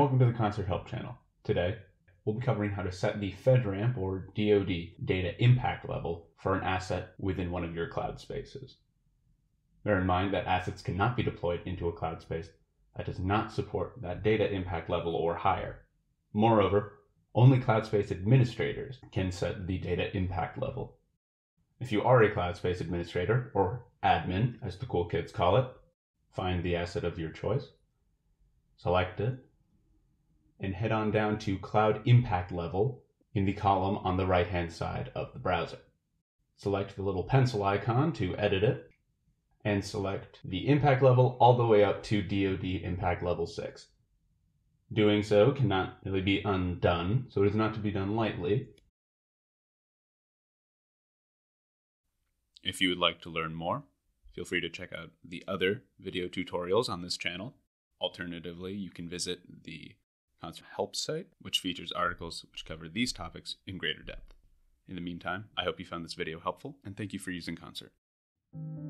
welcome to the CONS3RT Help channel. Today, we'll be covering how to set the FedRAMP or DoD data impact level for an asset within one of your cloud spaces. Bear in mind that assets cannot be deployed into a cloud space that does not support that data impact level or higher. Moreover, only cloud space administrators can set the data impact level. If you are a cloud space administrator, or admin as the cool kids call it, find the asset of your choice, select it, and head on down to Cloud Impact Level in the column on the right hand side of the browser. Select the little pencil icon to edit it, and select the impact level all the way up to DoD Impact Level 6. Doing so cannot really be undone, so it is not to be done lightly. If you would like to learn more, feel free to check out the other video tutorials on this channel. Alternatively, you can visit the CONS3RT Help site, which features articles which cover these topics in greater depth. In the meantime, I hope you found this video helpful, and thank you for using CONS3RT.